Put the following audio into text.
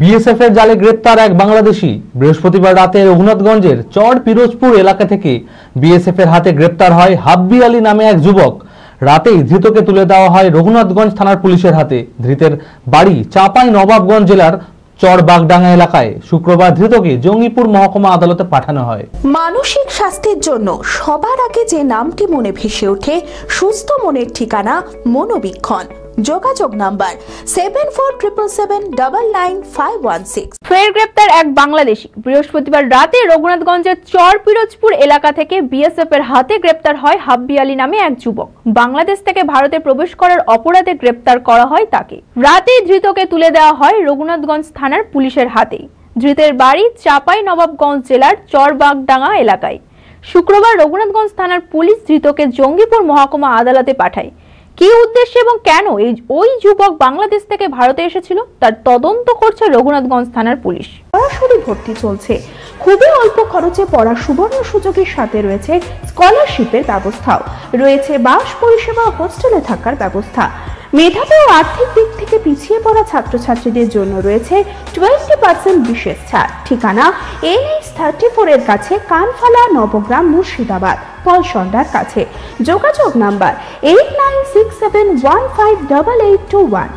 BSF এর জালে গ্রেপ্তার এক বাংলাদেশি। বৃহস্পতিবার রাতে রঘুনাথগঞ্জের চর পিরোজপুর এলাকা থেকে বিএসএফ এর হাতে গ্রেপ্তার হয় হাব্বি আলী নামে এক যুবক। রাতেই ধৃতকে তুলে দেওয়া হয় রঘুনাথগঞ্জ থানার পুলিশের হাতে। ধৃতের বাড়ি চাঁপাই নবাবগঞ্জ জেলার চর বাগডাঙ্গা এলাকায়। শুক্রবার ধৃতকে জঙ্গিপুর মহকুমা আদালতে পাঠানো হয়। মানসিক স্বাস্থ্যের জন্য সবার আগে যে নামটি মনে ভেসে ওঠে, সুস্থ মনের ঠিকানা মনোবীক্ষণ। যোগাযোগ number seven four triple seven double nine five one six ফের গ্রেপ্তার এক বাংলাদেশি। বৃহস্পতিবার রাতে রঘুনাথগঞ্জের চর পিরোজপুর এলাকা থেকে বিএসএফ এর হাতে গ্রেপ্তার হয় হাব্বি আলী নামে এক যুবক। বাংলাদেশ থেকে ভারতে প্রবেশ করার অপরাধে গ্রেপ্তার করা হয় তাকে। রাতে ধৃতকে তুলে দেওয়া হয় রঘুনাথগঞ্জ থানার পুলিশের হাতে। ধৃতের বাড়ি চাপাই নবাবগঞ্জ জেলার চরবাগডাঙ্গা এলাকায়। শুক্রবার রঘুনাথগঞ্জ থানার পুলিশ ধৃতকে জঙ্গিপুর মহকুমা আদালতে পাঠায়। কি উদ্দেশ্যে এবং কেন এই ওই যুবক বাংলাদেশ থেকে ভারতে এসেছিল? তার তদন্ত করছে রঘুনাথগঞ্জ থানার পুলিশ। সরাসরি ভর্তি চলছে। খুবই অল্প খরচে পড়ার সুবর্ণ সুযোগের সাথে রয়েছে স্কলারশিপের ব্যবস্থাও। রয়েছে বাস পরিষেবা হোস্টেলে থাকার ব্যবস্থা। মেধাবী ও আর্থিক দিক থেকে পিছিয়ে পড়া ছাত্রছাত্রীদের জন্য রয়েছে টোয়েন্টি পার্সেন্ট বিশেষ ছাড়। ঠিকানা এনএইচ থার্টি ফোরের কাছে কানফালা নবগ্রাম মুর্শিদাবাদ পলসন্ডার কাছে। যোগাযোগ number eight nine six seven one five double eight two one